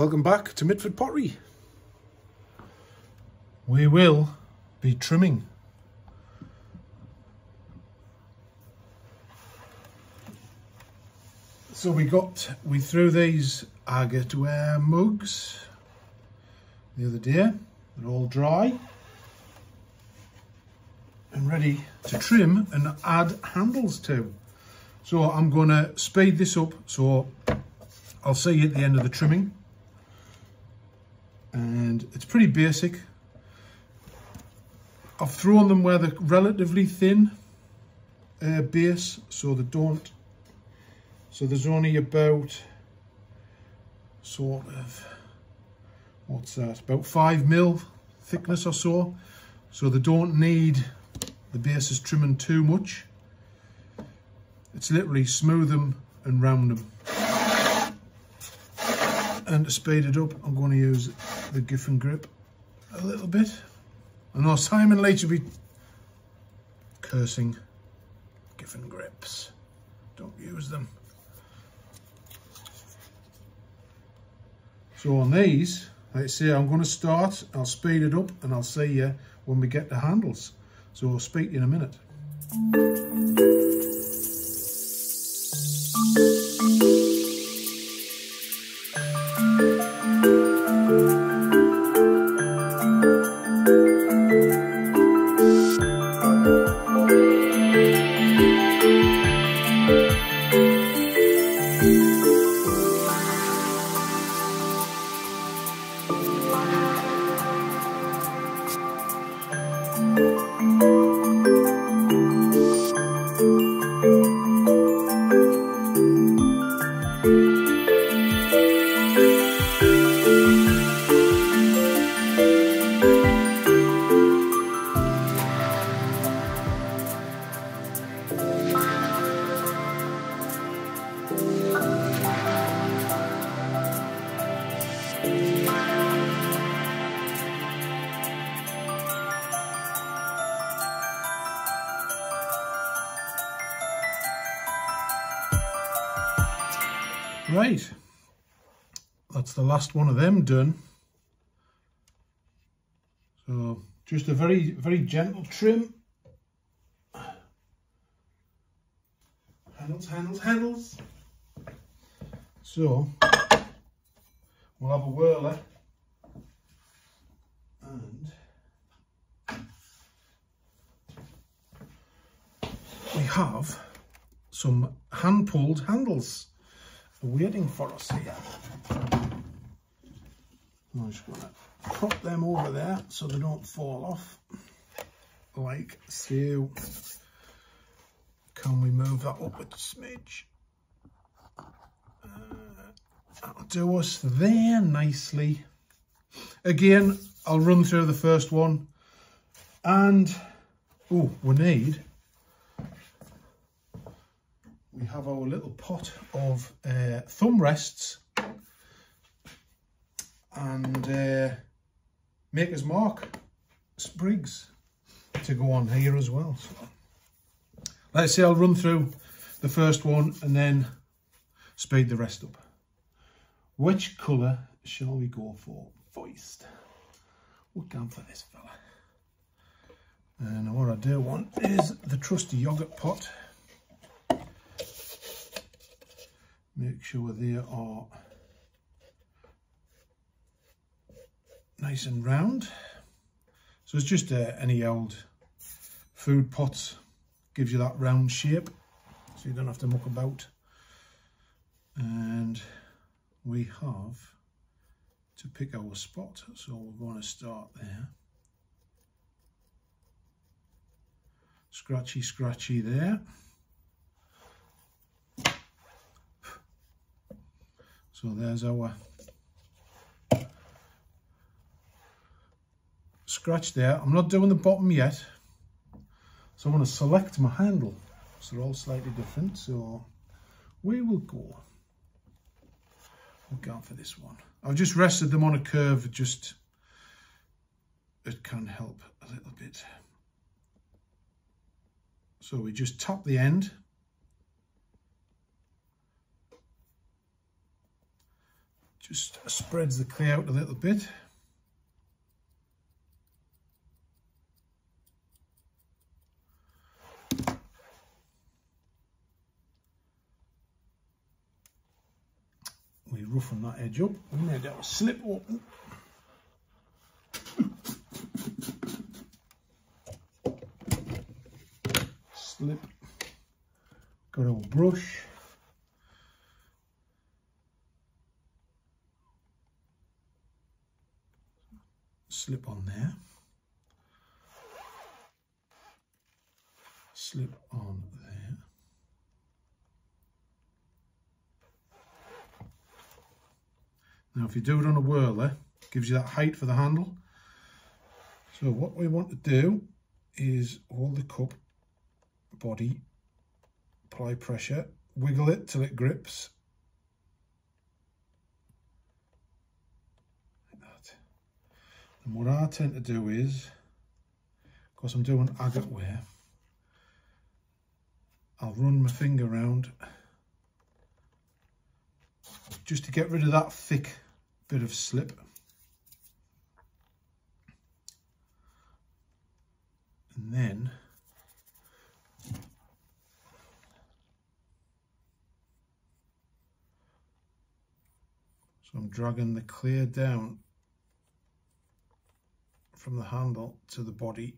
Welcome back to Mitford Pottery. We will be trimming. So we got, we threw these agate-ware mugs the other day. They're all dry and ready to trim and add handles to. So I'm going to speed this up so I'll see you at the end of the trimming and it's pretty basic. I've thrown them where they're relatively thin uh, base so they don't, so there's only about sort of, what's that, about five mil thickness or so. So they don't need the bases trimming too much. It's literally smooth them and round them. And to speed it up, I'm going to use the Giffin grip a little bit. I know Simon Leach be cursing Giffin grips. Don't use them. So on these, let's say, I'm going to start, I'll speed it up and I'll see you when we get the handles. So I'll speak in a minute. Right, that's the last one of them done. So just a very, very gentle trim. Handles, handles, handles. So we'll have a whirler and we have some hand pulled handles waiting for us here. I'm just going to prop them over there so they don't fall off like so. Can we move that up a smidge? Uh, that'll do us there nicely. Again, I'll run through the first one and oh, we need we have our little pot of uh, thumb rests and uh, Maker's Mark sprigs to go on here as well. So, let's say I'll run through the first one and then speed the rest up. Which colour shall we go for first? We're for this fella. And what I do want is the trusty yoghurt pot. Make sure they are nice and round. So it's just uh, any old food pot gives you that round shape so you don't have to muck about. And we have to pick our spot. So we're going to start there. Scratchy, scratchy there. So there's our scratch there. I'm not doing the bottom yet. So I'm going to select my handle. So they're all slightly different. So we will go. We'll go for this one. I've just rested them on a curve. Just it can help a little bit. So we just tap the end Just spreads the clay out a little bit. We roughen that edge up and then that'll slip open. slip. Got our brush. Slip on there, slip on there, now if you do it on a whirler, gives you that height for the handle, so what we want to do is hold the cup body, apply pressure, wiggle it till it grips, And what I tend to do is, because I'm doing agate ware, I'll run my finger around just to get rid of that thick bit of slip. And then So I'm dragging the clear down from the handle to the body.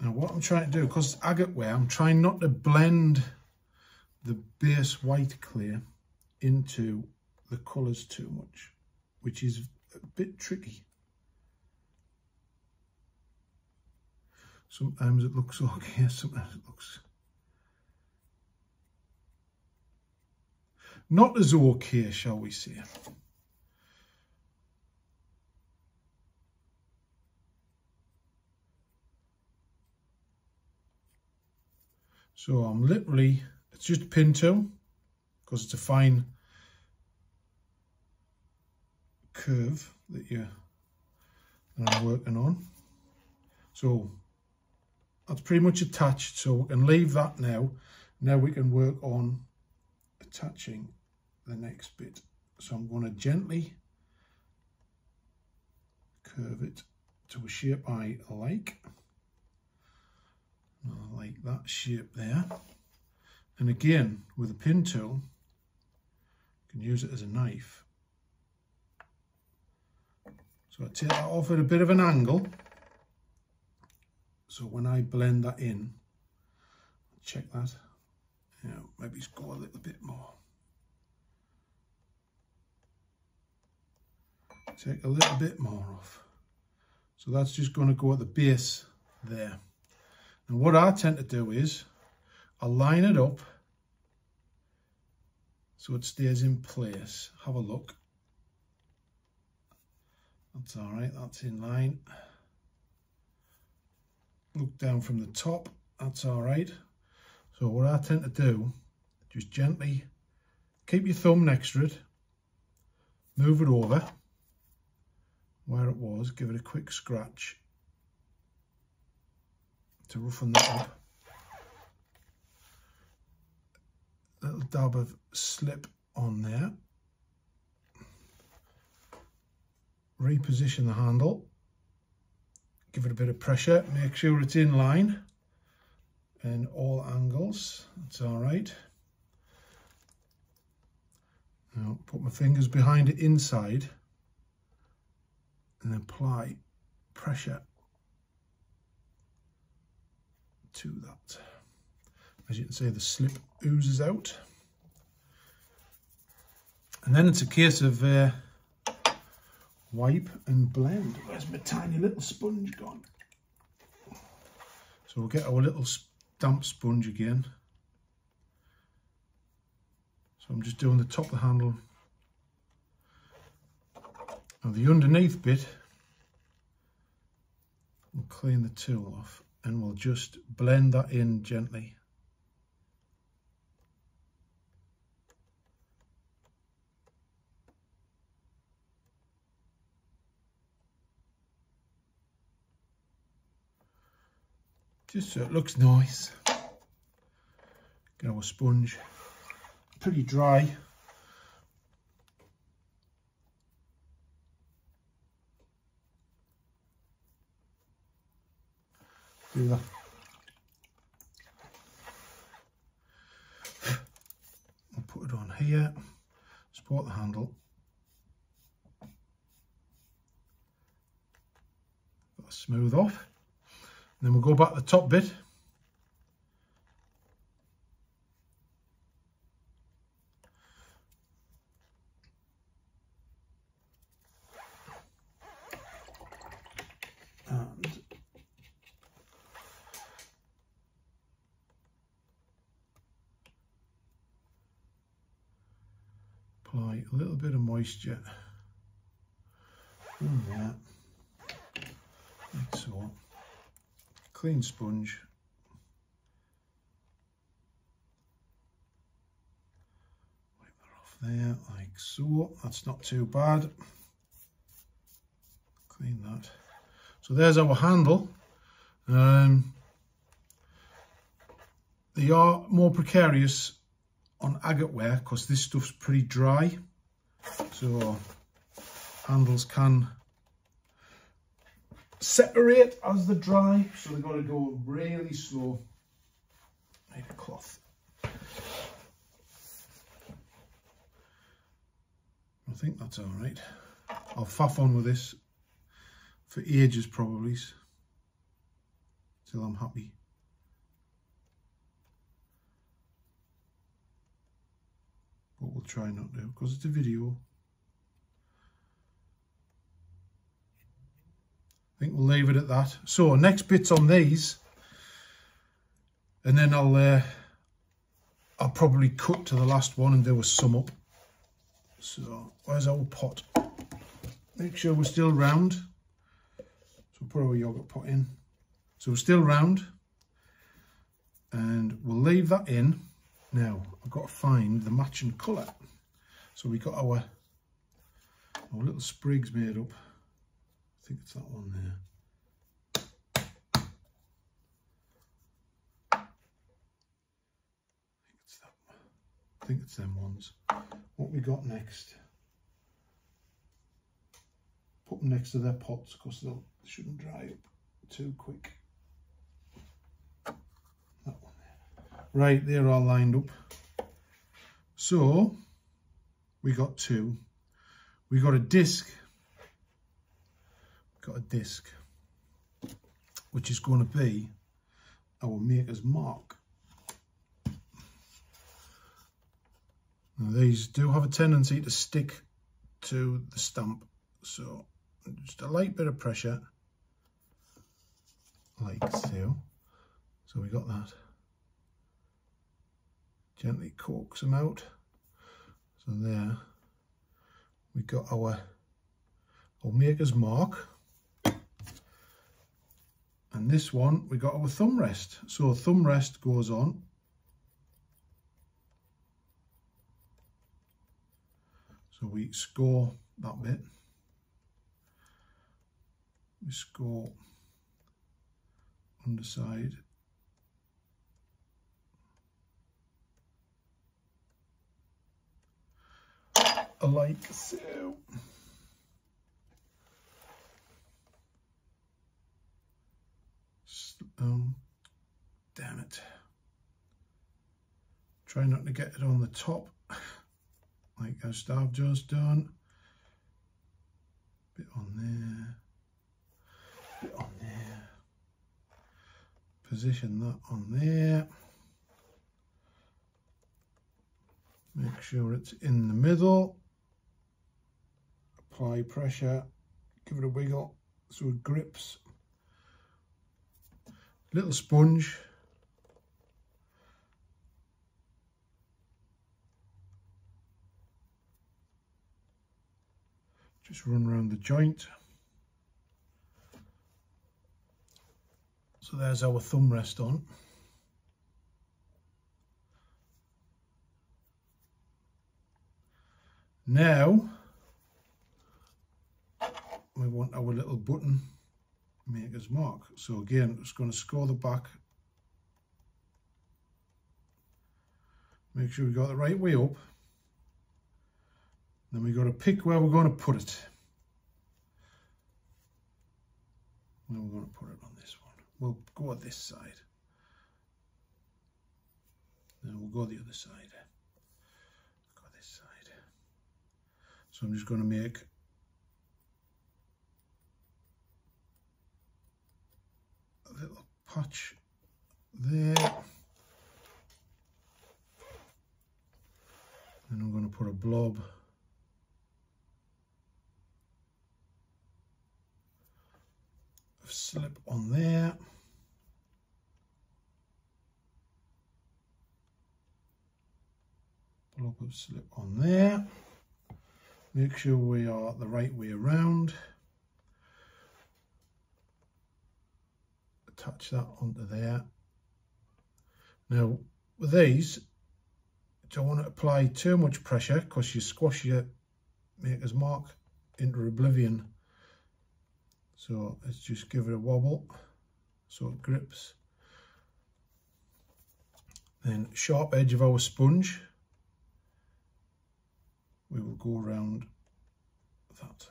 Now what I'm trying to do, because it's agate ware, I'm trying not to blend the base white clear into the colours too much, which is a bit tricky. Sometimes it looks okay, sometimes it looks not as okay, shall we say. So I'm literally, it's just a pin tool because it's a fine curve that you that I'm working on. So that's pretty much attached. So we can leave that now. Now we can work on attaching the next bit. So I'm going to gently curve it to a shape I like. I like that shape there. And again, with a pin tool, you can use it as a knife. So I take that off at a bit of an angle. So when I blend that in, check that, you know, maybe go a little bit more. Take a little bit more off. So that's just going to go at the base there. And what I tend to do is I line it up so it stays in place. Have a look. That's all right, that's in line. Look down from the top, that's all right. So what I tend to do, just gently keep your thumb next to it, move it over, where it was, give it a quick scratch to roughen that up. Little dab of slip on there. Reposition the handle. Give it a bit of pressure. Make sure it's in line in all angles. It's all right. Now put my fingers behind it inside and apply pressure to that. As you can see, the slip oozes out. And then it's a case of uh, wipe and blend. Where's my tiny little sponge gone? So we'll get our little damp sponge again. So I'm just doing the top of the handle now the underneath bit, we'll clean the tool off and we'll just blend that in gently. just so it looks nice. Get our sponge, pretty dry. That. I'll put it on here, support the handle. Smooth off. And then we'll go back to the top bit. And apply a little bit of moisture. Clean sponge. Wipe that off there, like so. That's not too bad. Clean that. So there's our handle. Um, they are more precarious on agate ware because this stuff's pretty dry so handles can separate as they dry. So they've got to go really slow. Make a cloth. I think that's all right. I'll faff on with this for ages probably till I'm happy. But we'll try not to because it's a video. Think we'll leave it at that. So next bits on these and then I'll uh, I'll probably cut to the last one and do a sum up. So where's our pot? Make sure we're still round. So we'll put our yogurt pot in. So we're still round and we'll leave that in now, I've got to find the matching colour. So we got our, our little sprigs made up. I think it's that one there. I think it's that one. I think it's them ones. What we got next? Put them next to their pots because they shouldn't dry up too quick. That one there. Right, they're all lined up. So, we got two. We got a disc. Got a disc, which is going to be our maker's mark. Now, these do have a tendency to stick to the stamp, so just a light bit of pressure, like so. So we got that gently corks them out. So there we got our, maker's mark. And this one, we got our thumb rest. So thumb rest goes on. So we score that bit. We score underside like so. Um, damn it. Try not to get it on the top, like I've just done. Bit on there, bit on there. Position that on there. Make sure it's in the middle apply pressure, give it a wiggle so it grips. Little sponge. Just run around the joint. So there's our thumb rest on. Now, we want our little button maker's mark. So again, it's going to score the back. Make sure we got the right way up. Then we got to pick where we're going to put it. Where we're going to put it on this one. We'll go this side. Then we'll go the other side. Go this side. So I'm just going to make little patch there. And I'm going to put a blob of slip on there. Blob of slip on there. Make sure we are the right way around. Attach that onto there. Now, with these, don't want to apply too much pressure because you squash your maker's mark into oblivion. So let's just give it a wobble so it grips. Then sharp edge of our sponge, we will go around that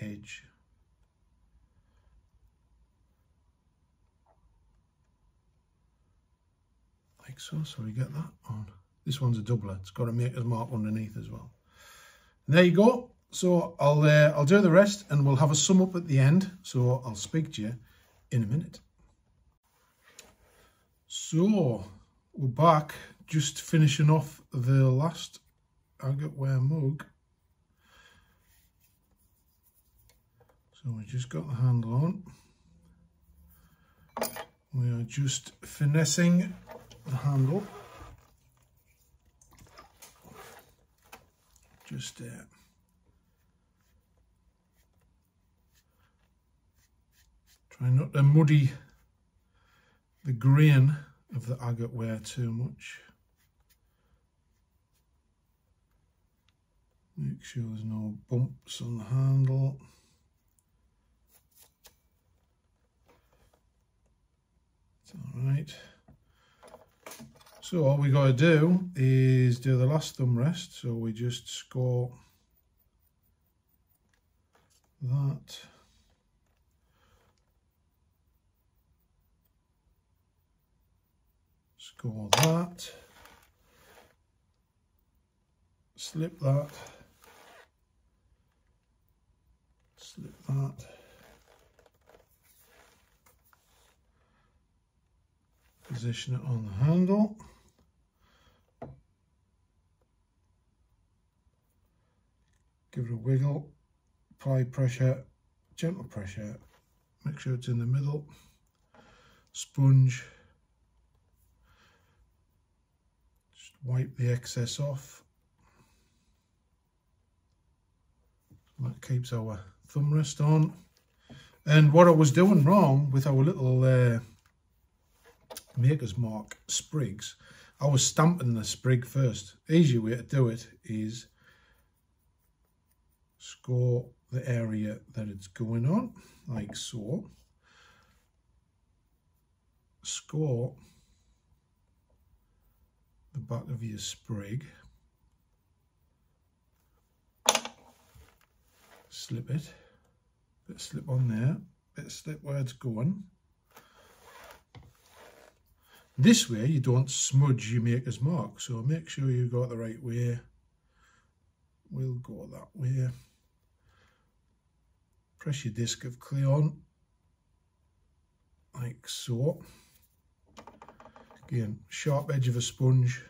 edge like so. So we get that on. This one's a doubler. It's got a maker's mark underneath as well. And there you go. So I'll uh, I'll do the rest and we'll have a sum up at the end. So I'll speak to you in a minute. So we're back, just finishing off the last agate ware mug. So we just got the handle on. We are just finessing the handle. Just there. Try not to muddy the grain of the agate ware too much. Make sure there's no bumps on the handle. It's all right. So all we got to do is do the last thumb rest. So we just score that. Score that. Slip that. Slip that. Position it on the handle. Give it a wiggle, apply pressure, gentle pressure, make sure it's in the middle, sponge, just wipe the excess off. That keeps our thumb rest on. And what I was doing wrong with our little uh, Maker's Mark sprigs, I was stamping the sprig first. Easy way to do it is score the area that it's going on, like so. Score the back of your sprig. Slip it, bit slip on there, bit slip where it's going. This way you don't smudge your maker's mark, so make sure you've got the right way. We'll go that way press your disc of clay on like so. Again sharp edge of a sponge.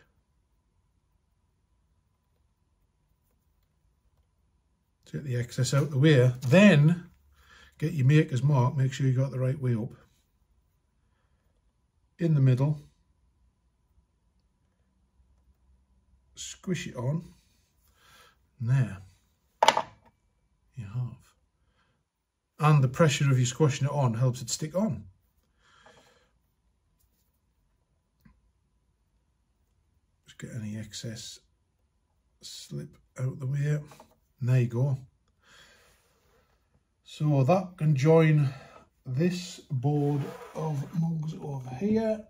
Take the excess out the way. Then get your maker's mark make sure you got the right way up. In the middle squish it on. There. You have and the pressure of you squashing it on helps it stick on. Just get any excess slip out the way. And there you go. So that can join this board of mugs over here.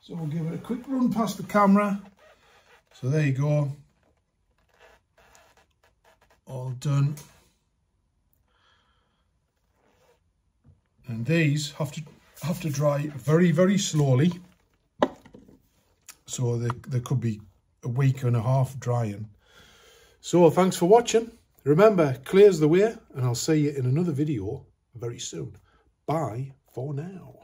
So we'll give it a quick run past the camera. So there you go. All done. And these have to have to dry very, very slowly. So they, they could be a week and a half drying. So thanks for watching. Remember, clears the way, and I'll see you in another video very soon. Bye for now.